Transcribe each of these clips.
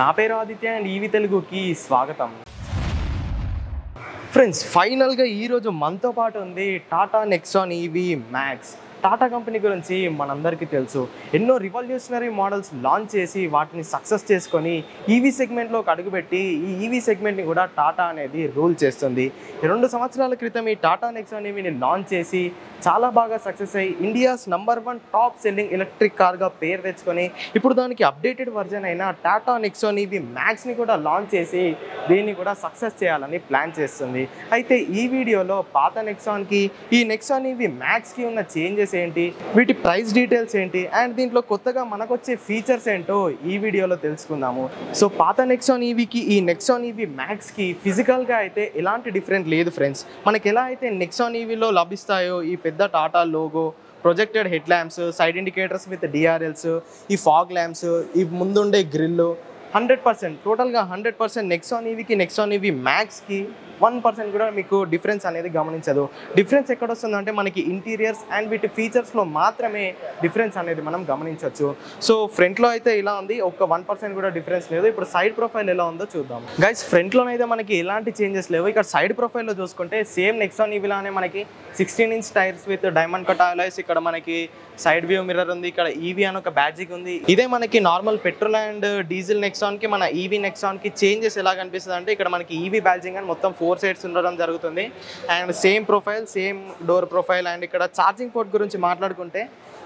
నా పేరు ఆదిత్య అండ్ ఈవి తెలుగుకి స్వాగతం. ఫ్రెండ్స్ ఫైనల్గా ఈరోజు మనతో పాటు ఉంది Tata Nexon EV Max Tata company గురించి మనందరికీ తెలుసు. ఎన్నో రివల్యూషనరీ మోడల్స్ లాంచ్ చేసి వాటిని సక్సెస్ చేసుకొని ఈవీ సెగ్మెంట్లోకి అడుగుపెట్టి ఈ ఈవీ సెగ్మెంట్ని కూడా టాటా అనేది రూల్ చేస్తుంది. రెండు సంవత్సరాల క్రితం ఈ టాటా నెక్స్ ఈవీని లాంచ్ చేసి చాలా బాగా సక్సెస్ అయ్యి India's number one top selling electric కార్గా పేరు తెచ్చుకొని ఇప్పుడు దానికి అప్డేటెడ్ వర్జన్ అయిన టాటా నెక్సోన్ ఈవీ మ్యాక్స్ని కూడా లాంచ్ చేసి దీన్ని కూడా సక్సెస్ చేయాలని ప్లాన్ చేస్తుంది. అయితే ఈ వీడియోలో పాత నెక్సాన్కి ఈ నెక్సాన్ ఇవి మ్యాక్స్కి ఉన్న చేంజెస్ ఏంటి? వీటి ప్రైస్ డీటెయిల్స్ ఏంటి? అండ్ దీంట్లో కొత్తగా మనకొచ్చే ఫీచర్స్ ఏంటో ఈ వీడియోలో తెలుసుకుందాము. సో పాత నెక్సాన్ ఈవీకి ఈ నెక్సాన్ ఈవీ మ్యాక్స్కి ఫిజికల్గా అయితే ఎలాంటి డిఫరెంట్ లేదు ఫ్రెండ్స్ మనకి ఎలా అయితే నెక్సాన్ ఈవీలో లభిస్తాయో ఈ పెద్ద Tata logo projected head lamps side indicators with DRLs ఈ ఫాగ్ ల్యాంప్స్ ఈ ముందుండే గ్రిల్ హండ్రెడ్ పర్సెంట్. టోటల్గా హండ్రెడ్ పర్సెంట్ నెక్సాన్ ఈవీకి నెక్సాన్ ఈవీ మ్యాక్స్కి వన్ పర్సెంట్ కూడా మీకు డిఫరెన్స్ అనేది గమనించదు. డిఫరెన్స్ ఎక్కడ వస్తుందంటే మనకి ఇంటీరియర్స్ అండ్ వీటి ఫీచర్స్లో మాత్రమే డిఫరెన్స్ అనేది మనం గమనించవచ్చు. సో ఫ్రంట్లో అయితే ఇలా ఉంది. ఒక వన్ పర్సెంట్ కూడా డిఫరెన్స్ లేదు. ఇప్పుడు సైడ్ ప్రొఫైల్ ఎలా ఉందో చూద్దాం. గైస్ ఫ్రంట్లోనైతే మనకి ఎలాంటి చేంజెస్ లేవు. ఇక్కడ సైడ్ ప్రొఫైల్లో చూసుకుంటే సేమ్ నెక్సాన్ ఈవీలానే మనకి sixteen inch tyres with diamond cut alloys ఇక్కడ మనకి సైడ్ వ్యూ మిర్రర్ ఉంది ఇక్కడ ఈవీ అని ఒక బ్యాడ్జింగ్ ఉంది. ఇదే మనకి నార్మల్ పెట్రోల్ అండ్ డీజిల్ నెక్సాన్కి మన ఈవీ నెక్సాన్కి చేంజెస్ ఎలా కనిపిస్తుంది అంటే ఇక్కడ మనకి ఈవీ బ్యాడ్జింగ్ అని మొత్తం ఫోర్ సైడ్స్ ఉండడం జరుగుతుంది. And same profile same door profile and ఇక్కడ ఛార్జింగ్ పోర్ట్ గురించి మాట్లాడుకుంటే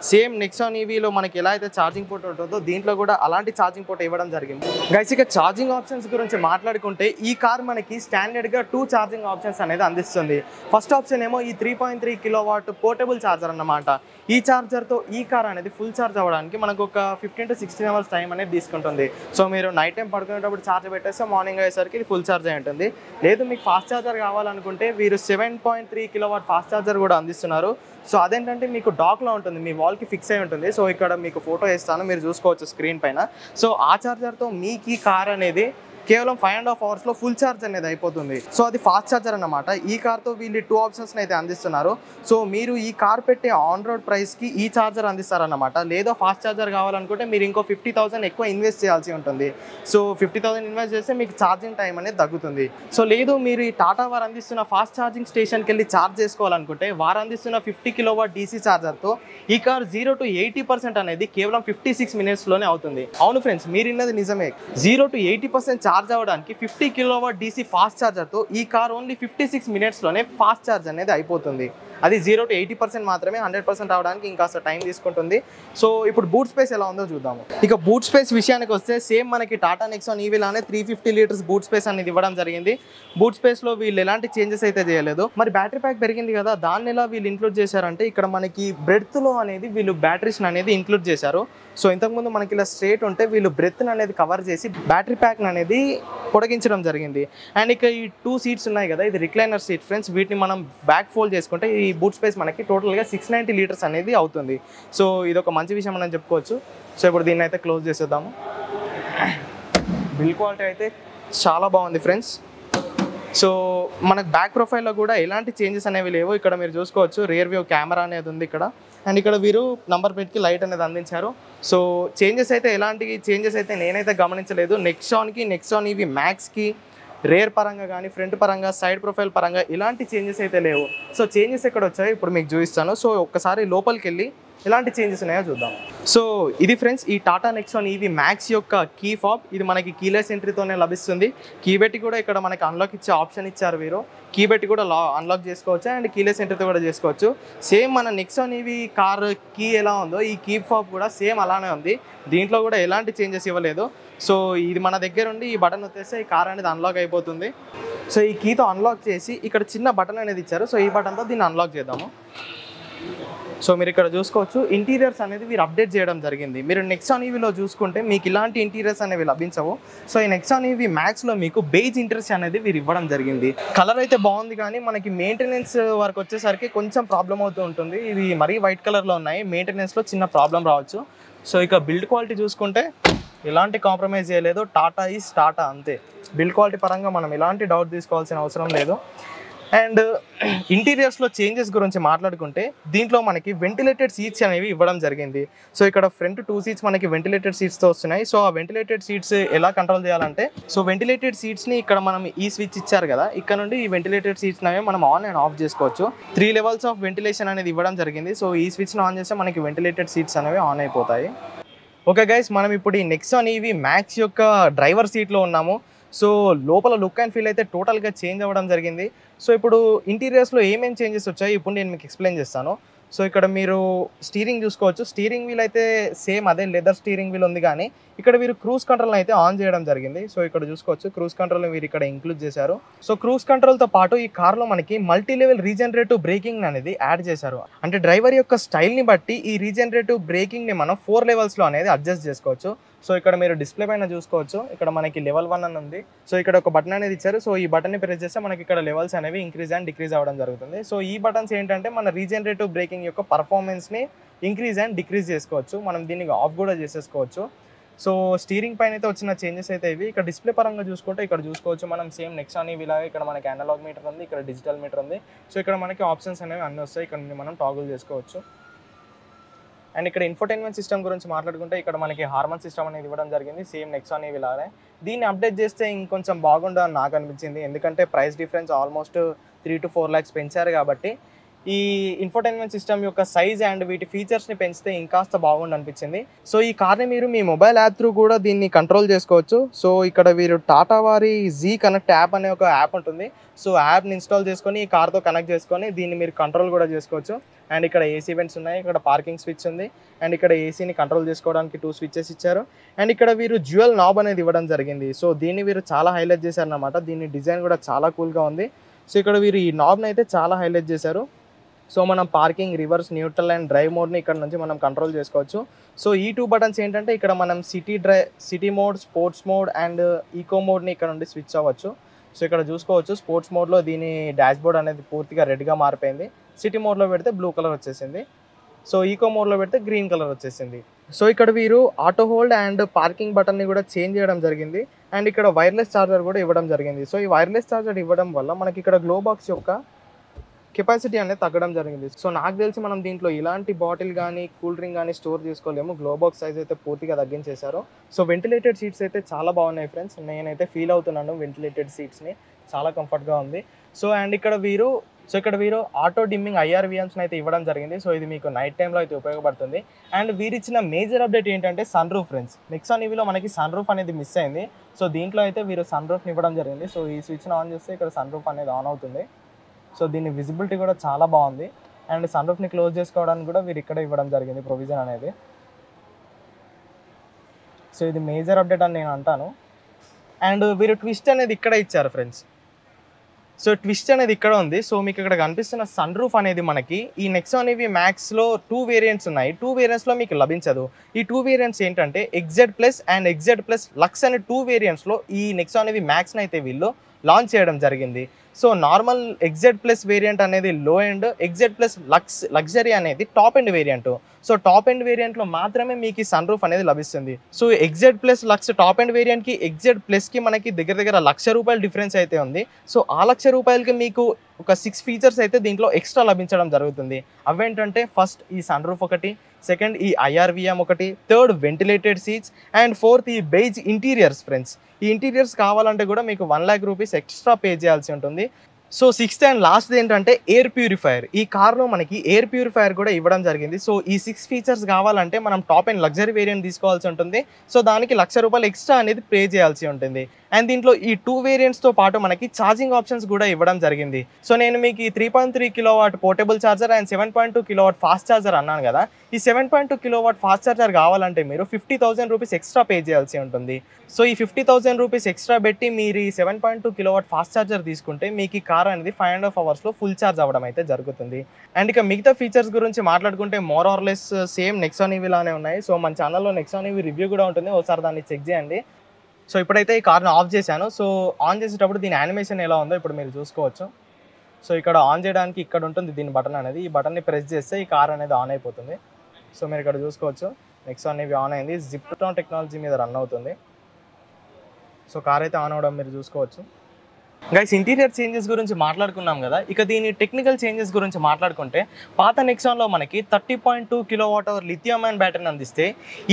సేమ్ నెక్సాన్ ఈవీలో మనకి ఎలా అయితే ఛార్జింగ్ పోర్ట్ ఉంటుందో దీంట్లో కూడా అలాంటి ఛార్జింగ్ పోర్ట్ ఇవ్వడం జరిగింది. గైస్ ఇక ఛార్జింగ్ ఆప్షన్స్ గురించి మాట్లాడుకుంటే ఈ కార్ మనకి స్టాండర్డ్గా టూ ఛార్జింగ్ ఆప్షన్స్ అనేది అందిస్తుంది. ఫస్ట్ ఆప్షన్ ఏమో ఈ three point three kilowatt portable charger అన్నమాట. ఈ ఛార్జర్తో ఈ కార్ అనేది ఫుల్ ఛార్జ్ అవ్వడానికి మనకు ఒక fifteen to sixteen hours time అనేది తీసుకుంటుంది. సో మీరు నైట్ టైం పడుకునేటప్పుడు ఛార్జ్ పెట్టేస్తే మార్నింగ్ అయ్యేసరికి ఇది ఫుల్ ఛార్జ్ అయి ఉంటుంది. లేదు మీకు ఫాస్ట్ ఛార్జర్ కావాలనుకుంటే వీరు seven point three kilowatt fast charger కూడా అందిస్తున్నారు. సో అదేంటంటే మీకు డాక్లో ఉంటుంది మీ వాల్కి ఫిక్స్ అయి ఉంటుంది. సో ఇక్కడ మీకు ఫోటో ఇస్తాను మీరు చూసుకోవచ్చు స్క్రీన్ పైన. సో ఆ ఛార్జర్తో మీకు ఈ కార్ అనేది కేవలం ఫైవ్ అండ్ హాఫ్ అవర్స్లో ఫుల్ ఛార్జ్ అనేది అయిపోతుంది. సో అది ఫాస్ట్ ఛార్జర్ అన్నమాట. ఈ కార్తో వీళ్ళు టూ ఆప్షన్స్ని అయితే అందిస్తున్నారు. సో మీరు ఈ కార్ పెట్టే ఆన్ రోడ్ ప్రైస్కి ఈ ఛార్జర్ అందిస్తారనమాట లేదా ఫాస్ట్ ఛార్జర్ కావాలనుకుంటే మీరు ఇంకో ఫిఫ్టీ థౌసండ్ ఎక్కువ ఇన్వెస్ట్ చేయాల్సి ఉంటుంది. సో ఫిఫ్టీ థౌసండ్ ఇన్వెస్ట్ చేస్తే మీకు ఛార్జింగ్ టైం అనేది తగ్గుతుంది. సో లేదు మీరు ఈ టాటా వారు అందిస్తున్న ఫాస్ట్ ఛార్జింగ్ స్టేషన్కి వెళ్ళి ఛార్జ్ చేసుకోవాలనుకుంటే వారు అందిస్తున్న ఫిఫ్టీ కిలోవాట్ డీసీ ఛార్జర్తో ఈ car zero to eighty percent అనేది కేవలం ఫిఫ్టీ సిక్స్ మినిట్స్లోనే అవుతుంది. అవును ఫ్రెండ్స్ మీరు ఇన్నది నిజమే. Zero to eighty percent charge అవ్వడానికి ఫిఫ్టీ కిలోవాట్ డీసీ ఫాస్ట్ ఛార్జర్తో ఈ కార్ ఓన్లీ ఫిఫ్టీ సిక్స్ మినిట్స్లోనే ఫాస్ట్ ఛార్జ్ అనేది అయిపోతుంది. అది జీరో టు ఎయిటీ పర్సెంట్ మాత్రమే హండ్రెడ్ పర్సెంట్ ఇంకా ఇంకాస్త టైం తీసుకుంటుంది. సో ఇప్పుడు బూట్ స్పేస్ ఎలా ఉందో చూద్దాము. ఇక బూట్ స్పేస్ విషయానికి వస్తే సేమ్ మనకి Tata Nexon ఈవీలానే three fifty litres boot space అనేది ఇవ్వడం జరిగింది. బూట్ స్పేస్లో వీళ్ళు ఎలాంటి చేంజెస్ అయితే చేయలేదు. మరి బ్యాటరీ ప్యాక్ పెరిగింది కదా దాన్ని ఎలా వీళ్ళు ఇంక్లూడ్ చేశారంటే ఇక్కడ మనకి బ్రెడ్త్లో అనేది వీళ్ళు బ్యాటరీస్ అనేది ఇంక్లూడ్ చేశారు. సో ఇంతకుముందు మనకి ఇలా స్ట్రేట్ ఉంటే వీళ్ళు బ్రెత్ అనేది కవర్ చేసి బ్యాటరీ ప్యాక్ అనేది పొడిగించడం జరిగింది. అండ్ ఇక ఈ టూ సీట్స్ ఉన్నాయి కదా ఇది రిక్లైనర్ సీట్ ఫ్రెండ్స్ వీటిని మనం బ్యాక్ ఫోల్డ్ చేసుకుంటే ఈ ఈ బూట్ స్పేస్ మనకి టోటల్గా సిక్స్ నైంటీ లీటర్స్ అనేది అవుతుంది. సో ఇది ఒక మంచి విషయం మనం చెప్పుకోవచ్చు. సో ఇప్పుడు దీన్ని అయితే క్లోజ్ చేసేద్దాము. బిల్ క్వాలిటీ అయితే చాలా బాగుంది ఫ్రెండ్స్ సో మనకు బ్యాక్ ప్రొఫైల్లో కూడా ఎలాంటి చేంజెస్ అనేవి లేవు. ఇక్కడ మీరు చూసుకోవచ్చు రియర్ వ్యూ కెమెరా అనేది ఉంది ఇక్కడ. అండ్ ఇక్కడ వీరు నంబర్ ప్లేట్కి లైట్ అనేది అందించారు. సో చేంజెస్ అయితే ఎలాంటి చేంజెస్ అయితే నేనైతే గమనించలేదు. నెక్సాన్కి నెక్సాన్ ఇవి మ్యాక్స్కి రేర్ పరంగా కానీ ఫ్రంట్ పరంగా సైడ్ ప్రొఫైల్ పరంగా ఇలాంటి చేంజెస్ అయితే లేవు. సో చేంజెస్ ఎక్కడ వచ్చాయో ఇప్పుడు మీకు చూపిస్తాను. సో ఒక్కసారి లోపలికి వెళ్ళి ఎలాంటి చేంజెస్ ఉన్నాయో చూద్దాం. సో ఇది ఫ్రెండ్స్ ఈ టాటా నెక్సాన్ ఈవీ మ్యాక్స్ యొక్క కీ ఫాబ్ ఇది మనకి కీలెస్ ఎంట్రీతోనే లభిస్తుంది. కీబెట్టి కూడా ఇక్కడ మనకి అన్లాక్ ఇచ్చే ఆప్షన్ ఇచ్చారు వీరు. కీబెట్టి కూడా లా అన్లాక్ చేసుకోవచ్చు అండ్ కీలెస్ ఎంట్రీతో కూడా చేసుకోవచ్చు. సేమ్ మన నెక్సాన్ ఈవీ కార్ కీ ఎలా ఉందో ఈ కీ ఫాబ్ కూడా సేమ్ అలానే ఉంది. దీంట్లో కూడా ఎలాంటి చేంజెస్ ఇవ్వలేదు. సో ఇది మన దగ్గర ఉండి ఈ బటన్ వచ్చేస్తే ఈ కార్ అనేది అన్లాక్ అయిపోతుంది. సో ఈ కీతో అన్లాక్ చేసి ఇక్కడ చిన్న బటన్ అనేది ఇచ్చారు. సో ఈ బటన్తో దీన్ని అన్లాక్ చేద్దాము. సో మీరు ఇక్కడ చూసుకోవచ్చు ఇంటీరియర్స్ అనేది మీరు అప్డేట్ చేయడం జరిగింది. మీరు నెక్సాన్ ఈవీలో చూసుకుంటే మీకు ఇలాంటి ఇంటీరియర్స్ అనేవి లభించవు. సో ఈ నెక్సాన్ ఈవీ మ్యాక్స్లో మీకు బేజ్ ఇంటర్స్ అనేది వీరు ఇవ్వడం జరిగింది. కలర్ అయితే బాగుంది కానీ మనకి మెయింటెనెన్స్ వరకు వచ్చేసరికి కొంచెం ప్రాబ్లం అవుతూ ఉంటుంది. ఇవి మరీ వైట్ కలర్లో ఉన్నాయి. మెయింటెనెన్స్లో చిన్న ప్రాబ్లం రావచ్చు. సో ఇక బిల్డ్ క్వాలిటీ చూసుకుంటే ఎలాంటి కాంప్రమైజ్ చేయలేదు. టాటా ఈస్ టాటా అంతే. బిల్డ్ క్వాలిటీ పరంగా మనం ఎలాంటి డౌట్ తీసుకోవాల్సిన అవసరం లేదు. అండ్ ఇంటీరియర్స్లో చేంజెస్ గురించి మాట్లాడుకుంటే దీంట్లో మనకి వెంటిలేటెడ్ సీట్స్ అనేవి ఇవ్వడం జరిగింది. సో ఇక్కడ ఫ్రంట్ టూ సీట్స్ మనకి వెంటిలేటెడ్ సీట్స్తో వస్తున్నాయి. సో ఆ వెంటిలేటెడ్ సీట్స్ ఎలా కంట్రోల్ చేయాలంటే సో వెంటిలేటెడ్ సీట్స్ని ఇక్కడ మనం ఈ స్విచ్ ఇచ్చారు కదా ఇక్కడ నుండి ఈ వెంటిలేటెడ్ సీట్స్ అనేవి మనం ఆన్ అండ్ ఆఫ్ చేసుకోవచ్చు. త్రీ లెవెల్స్ ఆఫ్ వెంటిలేషన్ అనేది ఇవ్వడం జరిగింది. సో ఈ స్విచ్ని ఆన్ చేస్తే మనకి వెంటిలేటెడ్ సీట్స్ అనేవి ఆన్ అయిపోతాయి. ఓకే గైస్ మనం ఇప్పుడు ఈ నెక్సాన్ ఈవీ మ్యాక్స్ యొక్క డ్రైవర్ సీట్లో ఉన్నాము. సో లోపల లుక్ అండ్ ఫీల్ అయితే టోటల్గా చేంజ్ అవ్వడం జరిగింది. సో ఇప్పుడు ఇంటీరియర్స్లో ఏమేమి చేంజెస్ వచ్చాయి ఇప్పుడు నేను మీకు ఎక్స్ప్లెయిన్ చేస్తాను. సో ఇక్కడ మీరు స్టీరింగ్ చూసుకోవచ్చు. స్టీరింగ్ వీల్ అయితే సేమ్ అదే లెదర్ స్టీరింగ్ వీల్ ఉంది కానీ ఇక్కడ మీరు క్రూజ్ కంట్రోల్ అయితే ఆన్ చేయడం జరిగింది. సో ఇక్కడ చూసుకోవచ్చు క్రూజ్ కంట్రోల్ మీరు ఇక్కడ ఇంక్లూడ్ చేశారు. సో క్రూజ్ కంట్రోల్తో పాటు ఈ కార్లో మనకి మల్టీ లెవెల్ రీజనరేటివ్ బ్రేకింగ్ అనేది యాడ్ చేశారు. అంటే డ్రైవర్ యొక్క స్టైల్ని బట్టి ఈ రీజనరేటివ్ బ్రేకింగ్ని మనం ఫోర్ లెవెల్స్లో అనేది అడ్జస్ట్ చేసుకోవచ్చు. సో ఇక్కడ మీరు డిస్ప్లే పైన చూసుకోవచ్చు. ఇక్కడ మనకి లెవెల్ వన్ అని ఉంది. సో ఇక్కడ ఒక బటన్ అనేది ఇచ్చారు. సో ఈ బటన్ని ప్రెస్ చేస్తే మనకి ఇక్కడ లెవెల్స్ అనేవి ఇంక్రీజ్ అండ్ డిక్రీజ్ అవ్వడం జరుగుతుంది. సో ఈ బటన్స్ ఏంటంటే మన రీజనరేటివ్ బ్రేకింగ్ యొక్క పర్ఫార్మెన్స్ని ఇంక్రీజ్ అండ్ డిక్రీజ్ చేసుకోవచ్చు. మనం దీన్ని ఆఫ్ కూడా చేసేసుకోవచ్చు. సో స్టీరింగ్ పైన అయితే వచ్చిన చేంజెస్ అయితే ఇవి. ఇక్కడ డిస్ప్లే పరంగా చూసుకుంటే ఇక్కడ చూసుకోవచ్చు మనం సేమ్ నెక్సాన్ ఇవి ఇలాగే ఇక్కడ మనకి అనలాగ్ మీటర్ ఉంది ఇక్కడ డిజిటల్ మీటర్ ఉంది. సో ఇక్కడ మనకి ఆప్షన్స్ అనేవి అన్నీ వస్తాయి. ఇక్కడ మనం టాగుల్ చేసుకోవచ్చు. అండ్ ఇక్కడ ఇన్ఫోటైన్మెంట్ సిస్టమ్ గురించి మాట్లాడుకుంటే ఇక్కడ మనకి హార్మోన్ సిస్టమ్ అనేది ఇవ్వడం జరిగింది. సేమ్ నెక్సాన్ ఇవి లాగానే దీన్ని అప్డేట్ చేస్తే ఇంకొంచెం బాగుండదు అని నాకు అనిపించింది. ఎందుకంటే price difference almost three to four lakhs పెంచారు కాబట్టి ఈ ఇన్ఫోటైన్మెంట్ సిస్టమ్ యొక్క సైజ్ అండ్ వీటి ఫీచర్స్ని పెంచితే ఇంకాస్త బాగుండనిపించింది సో ఈ కార్ని మీరు మీ మొబైల్ యాప్ త్రూ కూడా దీన్ని కంట్రోల్ చేసుకోవచ్చు. సో ఇక్కడ వీరు టాటా వారి జీ కనెక్ట్ యాప్ అనే ఒక యాప్ ఉంటుంది. సో యాప్ని ఇన్స్టాల్ చేసుకొని ఈ కార్తో కనెక్ట్ చేసుకొని దీన్ని మీరు కంట్రోల్ కూడా చేసుకోవచ్చు. అండ్ ఇక్కడ ఏసీ వెంట్స్ ఉన్నాయి. ఇక్కడ పార్కింగ్ స్విచ్ ఉంది. అండ్ ఇక్కడ ఏసీని కంట్రోల్ చేసుకోవడానికి టూ స్విచ్చెస్ ఇచ్చారు. అండ్ ఇక్కడ వీరు జ్యువెల్ నాబ్ అనేది ఇవ్వడం జరిగింది. సో దీన్ని వీరు చాలా హైలైట్ చేశారన్నమాట. దీని డిజైన్ కూడా చాలా కూల్గా ఉంది. సో ఇక్కడ వీరు ఈ నాబ్ని అయితే చాలా హైలైట్ చేశారు. సో మనం parking reverse neutral and drive మోడ్ని ఇక్కడ నుంచి మనం కంట్రోల్ చేసుకోవచ్చు. సో ఈ టూ బటన్స్ ఏంటంటే ఇక్కడ మనం city dry city mode sports mode and eco మోడ్ని ఇక్కడ నుండి స్విచ్ అవ్వచ్చు. సో ఇక్కడ చూసుకోవచ్చు స్పోర్ట్స్ మోడ్లో దీని డాష్ బోర్డ్ అనేది పూర్తిగా రెడ్గా మారిపోయింది. సిటీ మోడ్లో పెడితే బ్లూ కలర్ వచ్చేసింది. సో ఈకో మోడ్లో పెడితే గ్రీన్ కలర్ వచ్చేసింది. సో ఇక్కడ వీరు ఆటో హోల్డ్ అండ్ పార్కింగ్ బటన్ని కూడా చేంజ్ చేయడం జరిగింది. అండ్ ఇక్కడ వైర్లెస్ ఛార్జర్ కూడా ఇవ్వడం జరిగింది. సో ఈ వైర్లెస్ ఛార్జర్ ఇవ్వడం వల్ల మనకి ఇక్కడ గ్లో బాక్స్ యొక్క కెపాసిటీ అనేది తగ్గడం జరిగింది. సో నాకు తెలిసి మనం దీంట్లో ఇలాంటి బాటిల్ కానీ కూల్ డ్రింక్ కానీ స్టోర్ చేసుకోలేము. గ్లోబాక్స్ సైజ్ అయితే పూర్తిగా తగ్గించేశారు. సో వెంటిలేటెడ్ సీట్స్ అయితే చాలా బాగున్నాయి ఫ్రెండ్స్ నేనైతే ఫీల్ అవుతున్నాను వెంటిలేటెడ్ సీట్స్ని చాలా కంఫర్ట్గా ఉంది. సో అండ్ ఇక్కడ వీరు సో ఇక్కడ వీరు ఆటో డిమ్మింగ్ ఐఆర్విఎమ్స్ని అయితే ఇవ్వడం జరిగింది. సో ఇది మీకు నైట్ టైంలో అయితే ఉపయోగపడుతుంది. అండ్ వీరిచ్చిన మేజర్ అప్డేట్ ఏంటంటే సన్ రూఫ్ ఫ్రెండ్స్ నెక్సాన్ ఇవిలో మనకి సన్ రూఫ్ అనేది మిస్ అయింది. సో దీంట్లో అయితే వీరు సన్ రూఫ్ని ఇవ్వడం జరిగింది. సో ఈ స్విచ్ని ఆన్ చేస్తే ఇక్కడ సన్ రూఫ్ అనేది ఆన్ అవుతుంది. సో దీని విజిబిలిటీ కూడా చాలా బాగుంది. అండ్ సన్ రూఫ్ని క్లోజ్ చేసుకోవడానికి కూడా వీరు ఇక్కడ ఇవ్వడం జరిగింది ప్రొవిజన్ అనేది. సో ఇది మేజర్ అప్డేట్ అని నేను అంటాను. అండ్ వీరు ట్విస్ట్ అనేది ఇక్కడ ఇచ్చారు ఫ్రెండ్స్ సో ట్విస్ట్ అనేది ఇక్కడ ఉంది. సో మీకు ఇక్కడ కనిపిస్తున్న సన్ రూఫ్ అనేది మనకి ఈ నెక్స్ట్ అనేవి మ్యాక్స్లో టూ వేరియంట్స్ ఉన్నాయి. టూ వేరియంట్స్లో మీకు లభించదు. ఈ టూ వేరియంట్స్ ఏంటంటే X Z plus and X Z plus lux అనే టూ వేరియంట్స్లో ఈ నెక్సాన్ అనేవి మ్యాక్స్ని అయితే వీళ్ళు లాంచ్ చేయడం జరిగింది. So normal X Z plus variant అనేది low end X Z plus lux luxury అనేది top end variant. So top end వేరియంట్లో మాత్రమే మీకు ఈ సన్ రూఫ్ అనేది లభిస్తుంది. So X Z plus lux top end వేరియంట్కి X Z ప్లస్కి మనకి దగ్గర దగ్గర లక్ష రూపాయల డిఫరెన్స్ అయితే ఉంది. సో ఆ లక్ష రూపాయలకి మీకు ఒక సిక్స్ ఫీచర్స్ అయితే దీంట్లో ఎక్స్ట్రా లభించడం జరుగుతుంది. అవేంటంటే ఫస్ట్ ఈ సన్ రూఫ్ ఒకటి సెకండ్ ఈ ఐఆర్విఎం ఒకటి third ventilated seats and fourth ఈ బెయిజ్ ఇంటీరియర్స్ ఫ్రెండ్స్ ఈ ఇంటీరియర్స్ కావాలంటే కూడా మీకు one lakh rupees extra pay చేయాల్సి ఉంటుంది. సో సిక్స్త్ అండ్ లాస్ట్ ఏంటంటే ఎయిర్ ప్యూరిఫైయర్ ఈ కార్లో మనకి ఎయిర్ ప్యూరిఫైయర్ కూడా ఇవ్వడం జరిగింది. సో ఈ సిక్స్ ఫీచర్స్ కావాలంటే మనం టాప్ అండ్ లగ్జరీ వేరియంట్ తీసుకోవాల్సి ఉంటుంది. సో దానికి లక్ష రూపాయలు ఎక్స్ట్రా అనేది పే చేయాల్సి ఉంటుంది. అండ్ దీంట్లో ఈ టూ వేరియంట్స్తో పాటు మనకి ఛార్జింగ్ ఆప్షన్స్ కూడా ఇవ్వడం జరిగింది. సో నేను మీకు ఈ three point three kilowatt portable charger and seven point two kilowatt fast charger అన్నాను కదా. ఈ seven point two kilowatt fast charger కావాలంటే మీరు fifty thousand rupees extra pay చేయాల్సి ఉంటుంది. సో ఈ ఫిఫ్టీ థౌసండ్ రూపీస్ ఎక్స్ట్రా పెట్టి మీరు ఈ seven point two kilowatt fast charger తీసుకుంటే మీకు ఈ కార్ అనేది ఫైవ్ అండ్ హాఫ్ అవర్స్లో ఫుల్ ఛార్జ్ అవ్వడం అయితే జరుగుతుంది. అండ్ ఇక మిగతా ఫీచర్స్ గురించి మాట్లాడుకుంటే మోర్ ఆర్లెస్ సేమ్ నెక్సాన్ ఇవి లానే ఉన్నాయి. సో మన ఛానల్లో నెక్సాన్ ఇవి రివ్యూ కూడా ఉంటుంది. ఒకసారి దాన్ని చెక్ చేయండి. సో ఇప్పుడైతే ఈ కార్ని ఆఫ్ చేశాను. సో ఆన్ చేసేటప్పుడు దీని యానిమేషన్ ఎలా ఉందో ఇప్పుడు మీరు చూసుకోవచ్చు. సో ఇక్కడ ఆన్ చేయడానికి ఇక్కడ ఉంటుంది దీని బటన్ అనేది. ఈ బటన్ని ప్రెస్ చేస్తే ఈ కార్ అనేది ఆన్ అయిపోతుంది. సో మీరు ఇక్కడ చూసుకోవచ్చు. నెక్స్ట్ అనేవి ఆన్ అయింది. జిప్టాన్ టెక్నాలజీ మీద రన్ అవుతుంది. సో కార్ అయితే ఆన్ అవ్వడం మీరు చూసుకోవచ్చు. గైస్ ఇంటీరియర్ చేంజెస్ గురించి మాట్లాడుకున్నాం కదా. ఇక దీని టెక్నికల్ చేంజెస్ గురించి మాట్లాడుకుంటే పాత నెక్సాన్లో మనకి thirty point two kilowatt hour lithium ion బ్యాటరీని అందిస్తే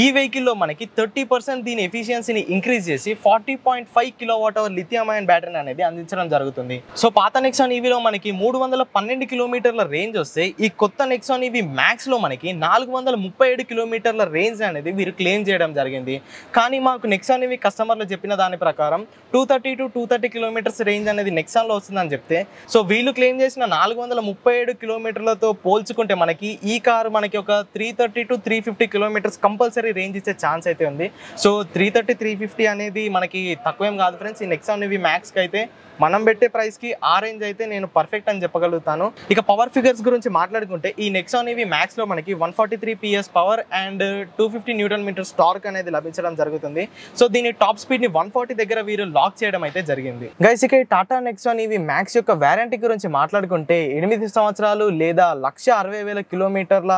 ఈ వెహికల్లో మనకి థర్టీ పర్సెంట్ దీని ఎఫిషియన్సీని ఇంక్రీజ్ చేసి forty point five kilowatt hour lithium ion బ్యాటరీని అనేది అందించడం జరుగుతుంది. సో పాత నెక్సాన్ ఈవీలో మనకి మూడు వందల పన్నెండు కిలోమీటర్ల రేంజ్ వస్తే ఈ కొత్త నెక్సాన్ ఈవీ మ్యాక్స్లో మనకి నాలుగు వందల ముప్పై ఏడు కిలోమీటర్ల రేంజ్ అనేది వీరు క్లెయిమ్ చేయడం జరిగింది. కానీ మాకు నెక్సాన్ ఈవీ కస్టమర్లు చెప్పిన దాని ప్రకారం two thirty to two thirty kilometres range range అనేది నెక్సాన్లో వస్తుందని చెప్తే సో వీళ్ళు క్లెయిమ్ చేసిన నాలుగు వందల ముప్పై ఏడు కిలోమీటర్లతో పోల్చుకుంటే మనకి ఈ కారు మనకి ఒక three thirty to three fifty kilometres compulsory range ఇచ్చే ఛాన్స్ అయితే ఉంది. So three thirty three fifty అనేది మనకి తక్కువేం కాదు ఫ్రెండ్స్ ఈ నెక్సాన్ ఇవి మ్యాక్స్కి అయితే మనం పెట్టే ప్రైస్కి ఆ రేంజ్ అయితే నేను పర్ఫెక్ట్ అని చెప్పగలుగుతాను. ఇక పవర్ ఫిగర్స్ గురించి మాట్లాడుకుంటే ఈ నెక్సాన్ ఇవి మ్యాక్స్లో మనకి one forty three P S power and two fifty newton metres torque అనేది లభించడం జరుగుతుంది. సో దీని టాప్ స్పీడ్ని వన్ ఫార్టీ దగ్గర వీరు లాక్ చేయడం అయితే జరిగింది. గైస్ ఇక ఈ టాటా నెక్సాన్ ఇవి మ్యాక్స్ యొక్క వ్యారంటీ గురించి మాట్లాడుకుంటే ఎనిమిది సంవత్సరాలు లేదా లక్ష అరవై వేల కిలోమీటర్ల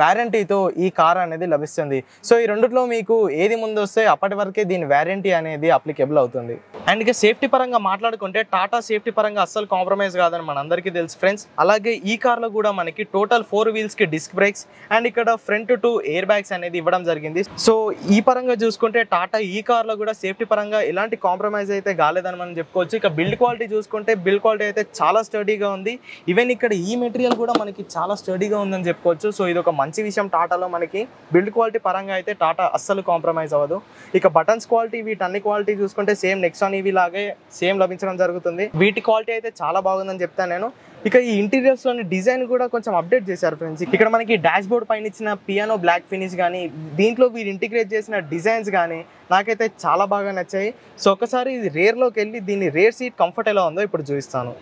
వ్యారంటీతో ఈ కార్ అనేది లభిస్తుంది. సో ఈ రెండుట్లో మీకు ఏది ముందు వస్తే అప్పటి వరకే దీని వ్యారంటీ అనేది అప్లికేబుల్ అవుతుంది. అండ్ ఇక సేఫ్టీ పరంగా మాట్లాడుకుంటే టాటా సేఫ్టీ పరంగా అస్సలు కాంప్రమైజ్ కాదని మనందరికీ తెలుసు ఫ్రెండ్స్. అలాగే ఈ కార్లో కూడా మనకి టోటల్ ఫోర్ వీల్స్కి డిస్క్ బ్రేక్స్ అండ్ ఇక్కడ ఫ్రంట్ టు ఎయిర్ బ్యాగ్స్ అనేది ఇవ్వడం జరిగింది. సో ఈ పరంగా చూసుకుంటే టాటా ఈ కార్లో కూడా సేఫ్టీ పరంగా ఎలాంటి కాంప్రమైజ్ అయితే కాలేదని మనం చెప్పుకోవచ్చు. ఇక బిల్డ్ క్వాలిటీ చూసుకుంటే బిల్డ్ క్వాలిటీ అయితే చాలా స్టడీగా ఉంది. ఈవెన్ ఇక్కడ ఈ మెటీరియల్ కూడా మనకి చాలా స్టడీగా ఉందని చెప్పుకోవచ్చు. సో ఇది ఒక మంచి మంచి విషయం టాటాలో మనకి బిల్డ్ క్వాలిటీ పరంగా అయితే టాటా అస్సలు కాంప్రమైజ్ అవ్వదు. ఇక బటన్స్ క్వాలిటీ వీటన్ని క్వాలిటీ చూసుకుంటే సేమ్ నెక్సాన్ ఇవి లాగే సేమ్ లభించడం జరుగుతుంది. వీటి క్వాలిటీ అయితే చాలా బాగుందని చెప్తాను నేను. ఇక ఈ ఇంటీరియర్స్లోని డిజైన్ కూడా కొంచెం అప్డేట్ చేశారు ఫ్రెండ్స్ ఇక్కడ మనకి డాష్ బోర్డ్ పైన ఇచ్చిన పియానో బ్లాక్ ఫినిష్ కానీ దీంట్లో వీరు ఇంటిగ్రేట్ చేసిన డిజైన్స్ కానీ నాకైతే చాలా బాగా నచ్చాయి. సో ఒకసారి ఇది రేర్లోకి వెళ్ళి దీని రేర్ సీట్ కంఫర్ట్ ఎలా ఉందో ఇప్పుడు చూపిస్తాను.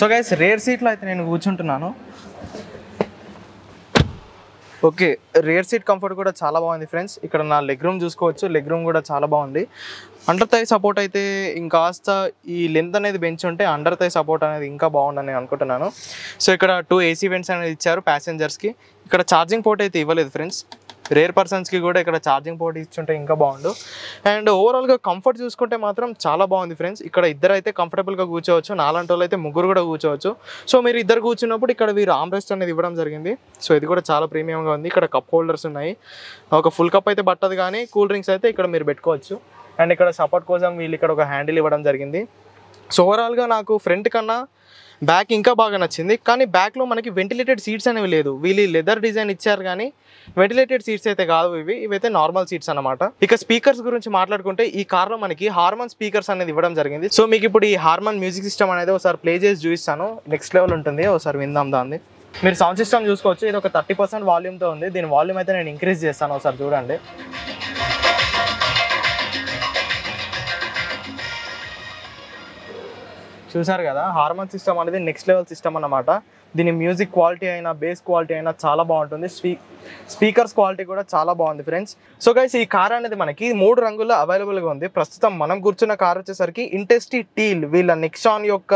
సో గైస్ రేర్ సీట్లో అయితే నేను కూర్చుంటున్నాను. ఓకే రియర్ సీట్ కంఫర్ట్ కూడా చాలా బాగుంది ఫ్రెండ్స్ ఇక్కడ నా లెగ్ రూమ్ చూసుకోవచ్చు లెగ్ రూమ్ కూడా చాలా బాగుంది. అండర్ థై సపోర్ట్ అయితే ఇంకాస్త ఈ లెంత్ అనేది పెంచుంటే అండర్ థై సపోర్ట్ అనేది ఇంకా బాగుందని నేను అనుకుంటున్నాను. సో ఇక్కడ టూ ఏసీ వెంట్స్ అనేది ఇచ్చారు ప్యాసింజర్స్కి ఇక్కడ ఛార్జింగ్ పోర్ట్ అయితే ఇవ్వలేదు ఫ్రెండ్స్ రేర్ పర్సన్స్కి కూడా ఇక్కడ ఛార్జింగ్ పోర్ట్ ఇచ్చుంటే ఇంకా బాగుండు. అండ్ ఓవరాల్గా కంఫర్ట్ చూసుకుంటే మాత్రం చాలా బాగుంది ఫ్రెండ్స్. ఇక్కడ ఇద్దరు అయితే కంఫర్టబుల్గా కూర్చోవచ్చు. నాలంటి వాళ్ళు అయితే ముగ్గురు కూడా కూర్చోవచ్చు. సో మీరు ఇద్దరు కూర్చున్నప్పుడు ఇక్కడ వీరు ఆమ్రెస్ట్ అనేది ఇవ్వడం జరిగింది. సో ఇది కూడా చాలా ప్రీమియంగా ఉంది. ఇక్కడ కప్ హోల్డర్స్ ఉన్నాయి. ఒక ఫుల్ కప్ అయితే పట్టదు కానీ కూల్ డ్రింక్స్ అయితే ఇక్కడ మీరు పెట్టుకోవచ్చు. అండ్ ఇక్కడ సపోర్ట్ కోసం వీళ్ళు ఇక్కడ ఒక హ్యాండిల్ ఇవ్వడం జరిగింది. సో ఓవరాల్గా నాకు ఫ్రంట్ కన్నా బ్యాక్ ఇంకా బాగా నచ్చింది. కానీ బ్యాక్లో మనకి వెంటిలేటెడ్ సీట్స్ అనేవి లేదు. వీళ్ళు లెదర్ డిజైన్ ఇచ్చారు కానీ వెంటిలేటెడ్ సీట్స్ అయితే కాదు ఇవి. ఇవైతే నార్మల్ సీట్స్ అన్నమాట. ఇక స్పీకర్స్ గురించి మాట్లాడుకుంటే ఈ కార్లో మనకి హార్మన్ స్పీకర్స్ అనేది ఇవ్వడం జరిగింది. సో మీకు ఇప్పుడు ఈ హార్మన్ మ్యూజిక్ సిస్టమ్ అనేది ఒకసారి ప్లే చేసి చూపిస్తాను. నెక్స్ట్ లెవెల్ ఉంటుంది. ఒకసారి విందాం దాన్ని. మీరు సౌండ్ సిస్టమ్ చూసుకోవచ్చు. ఇది ఒక థర్టీ పర్సెంట్ వాల్యూమ్తో ఉంది. దీని వాల్యూమ్ అయితే నేను ఇంక్రీజ్ చేస్తాను. ఒకసారి చూడండి. చూసారు కదా హార్మోన్ సిస్టమ్ అనేది నెక్స్ట్ లెవెల్ సిస్టమ్ అన్నమాట. దీని మ్యూజిక్ క్వాలిటీ అయినా బేస్ క్వాలిటీ అయినా చాలా బాగుంటుంది. స్పీ స్పీకర్స్ క్వాలిటీ కూడా చాలా బాగుంది ఫ్రెండ్స్. సో గైస్ ఈ కార్ అనేది మనకి మూడు రంగుల్లో అవైలబుల్గా ఉంది. ప్రస్తుతం మనం కూర్చున్న కార్ వచ్చేసరికి ఇంటెస్టీ టీల్ వీళ్ళ నిక్సాన్ యొక్క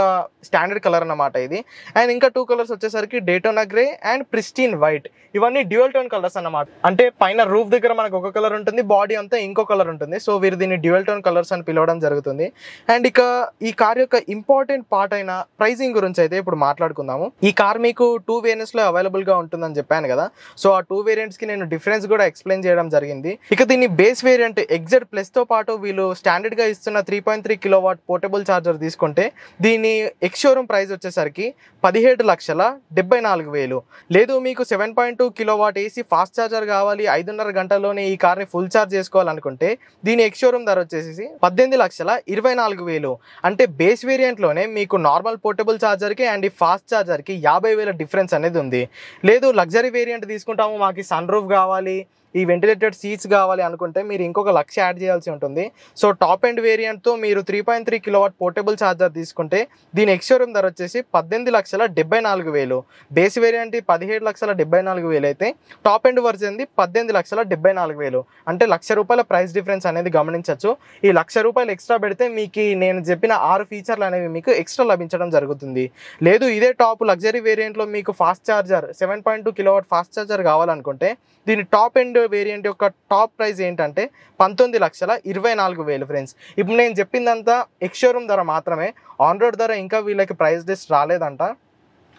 స్టాండర్డ్ కలర్ అన్నమాట ఇది. అండ్ ఇంకా టూ కలర్స్ వచ్చేసరికి Daytona grey and pristine white ఇవన్నీ డ్యూయల్ టోన్ కలర్స్ అన్నమాట. అంటే పైన రూఫ్ దగ్గర మనకు ఒక కలర్ ఉంటుంది బాడీ అంతా ఇంకో కలర్ ఉంటుంది. సో వీరు దీన్ని డ్యూయల్ టోన్ కలర్స్ అని పిలవడం జరుగుతుంది. అండ్ ఇక ఈ కార్ యొక్క ఇంపార్టెంట్ పార్ట్ అయిన ప్రైసింగ్ గురించి అయితే ఇప్పుడు మాట్లాడుకుందాము. ఈ కార్ మీకు టూ వేరియంట్స్లో అవైలబుల్గా ఉంటుందని చెప్పాను కదా. సో ఆ టూ వేరియంట్స్కి నేను డిఫరెన్స్ కూడా ఎక్స్ప్లెయిన్ చేయడం జరిగింది. ఇక దీన్ని బేస్ వేరియంట్ ఎగ్జెట్ ప్లస్తో పాటు వీళ్ళు స్టాండర్డ్గా ఇస్తున్న three point three kilo watt portable charger తీసుకుంటే దీని ఎక్స్షోరూమ్ ప్రైస్ వచ్చేసరికి పదిహేడు లక్షల డెబ్బై నాలుగు వేలు. లేదు మీకు seven point two kilo watt AC fast charger కావాలి ఐదున్నర గంటల్లోనే ఈ కార్ని ఫుల్ ఛార్జ్ చేసుకోవాలనుకుంటే దీని ఎక్స్షోరూమ్ ధర వచ్చేసి పద్దెనిమిది లక్షల ఇరవై నాలుగు వేలు. అంటే బేస్ వేరియంట్లోనే మీకు నార్మల్ పోర్టబుల్ ఛార్జర్కి అండ్ ఈ ఫాస్ట్ ఛార్జర్కి యాభై వేల డిఫరెన్స్ అనేది ఉంది. లేదు లగ్జరీ వేరియంట్ తీసుకుంటాము మాకు సన్ రూఫ్ కావాలి ఈ వెంటిలేటెడ్ సీట్స్ కావాలి అనుకుంటే మీరు ఇంకొక లక్ష యాడ్ చేయాల్సి ఉంటుంది. సో టాప్ ఎండ్ వేరియంట్తో మీరు three point three kilowatt portable charger తీసుకుంటే దీని ఎక్స్షోరూమ్ ధర వచ్చేసి పద్దెనిమిది లక్షల డెబ్బై నాలుగు వేలు. బేస్ వేరియంట్ పదిహేడు లక్షల డెబ్బై నాలుగు వేలు అయితే టాప్ ఎండ్ వర్జన్ది పద్దెనిమిది లక్షల డెబ్బై నాలుగు వేలు. అంటే లక్ష రూపాయల ప్రైస్ డిఫరెన్స్ అనేది గమనించవచ్చు ఈ లక్ష రూపాయలు ఎక్స్ట్రా పెడితే మీకు నేను చెప్పిన ఆరు ఫీచర్లు అనేవి మీకు ఎక్స్ట్రా లభించడం జరుగుతుంది. లేదు ఇదే టాప్ లగ్జరీ వేరియంట్లో మీకు fast charger seven point two kilowatt fast charger కావాలనుకుంటే దీని టాప్ ఎండ్ వేరియంట్ యొక్క టాప్ ప్రైస్ ఏంటంటే పంతొమ్మిది లక్షల ఇరవై నాలుగు వేలు ఫ్రెండ్స్ ఇప్పుడు నేను చెప్పిందంతా ఎక్స్షోరూమ్ ధర మాత్రమే. ఆన్ రోడ్ ధర ఇంకా వీళ్ళకి ప్రైస్ లిస్ట్ రాలేదంట.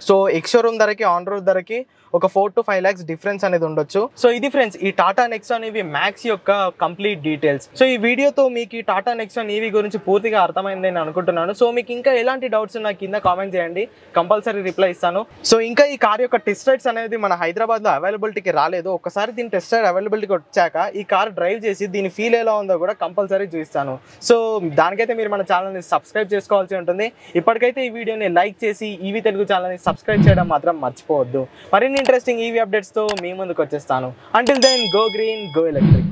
సో ఎక్స్షోరూమ్ ధరకి ఆన్ రోడ్ ధరకి ఒక four to five lakhs difference అనేది ఉండొచ్చు. సో ఇది ఫ్రెండ్స్ ఈ టాటా నెక్సాన్ ఇవి మ్యాక్స్ యొక్క కంప్లీట్ డీటెయిల్స్ సో ఈ వీడియోతో మీకు ఈ టాటా నెక్సాన్ ఈవీ గురించి పూర్తిగా అర్థమైంది నేను అనుకుంటున్నాను. సో మీకు ఇంకా ఎలాంటి డౌట్స్ ఉన్నా కింద కామెంట్ చేయండి. కంపల్సరీ రిప్లై ఇస్తాను. సో ఇంకా ఈ కార్ యొక్క టెస్ట్ రైడ్స్ అనేది మన హైదరాబాద్లో అవైలబిలిటీకి రాలేదు. ఒకసారి దీని టెస్ట్ రైడ్ అవైలబిలిటీకి వచ్చాక ఈ కార్ డ్రైవ్ చేసి దీని ఫీల్ ఎలా ఉందో కూడా కంపల్సరీ చూపిస్తాను. సో దానికైతే మీరు మన ఛానల్ని సబ్స్క్రైబ్ చేసుకోవాల్సి ఉంటుంది. ఇప్పటికైతే ఈ వీడియోని లైక్ చేసి ఈవీ తెలుగు ఛానల్ని సబ్స్క్రైబ్ చేయడం మాత్రం మర్చిపోవద్దు. మరిన్ని ఇంట్రెస్టింగ్ ఈవీ అప్డేట్స్తో మీ ముందుకు వచ్చేస్తాను. Until then go green go electric